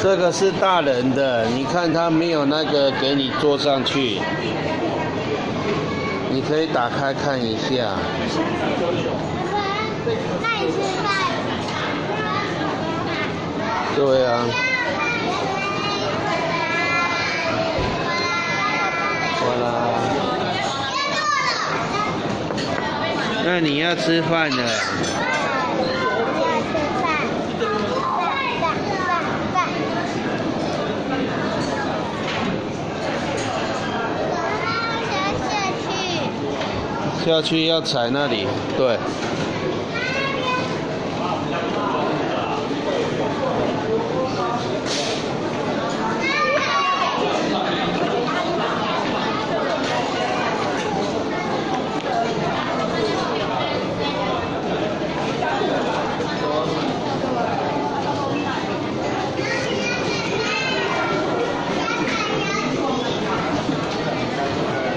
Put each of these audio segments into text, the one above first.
这个是大人的，你看他没有那个给你坐上去，你可以打开看一下。对啊。好啦。那你要吃饭了。下去要踩那里，对。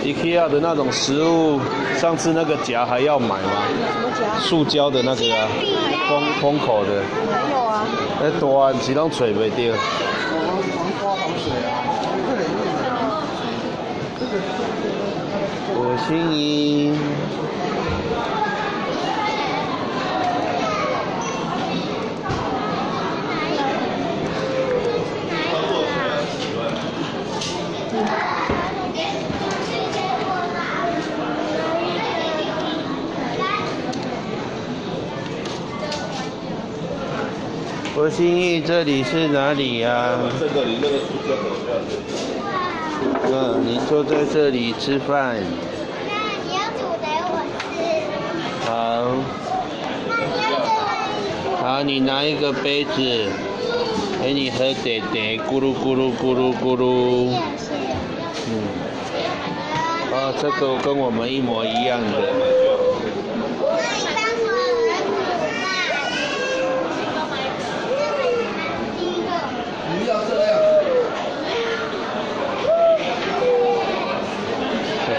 IKEA 的那种食物，上次那个夹还要买吗？什么夹？塑胶的那个啊，封封口的。没有啊。那大是拢找袂掉。防刮防水啊。我心仪。我心意，这里是哪里呀？这里那个塑胶口嗯，你坐在这里吃饭。那你要煮给我吃。好。好，你拿一个杯子，给你喝点点，咕噜咕噜咕噜咕噜。嗯。啊，这个跟我们一模一样的。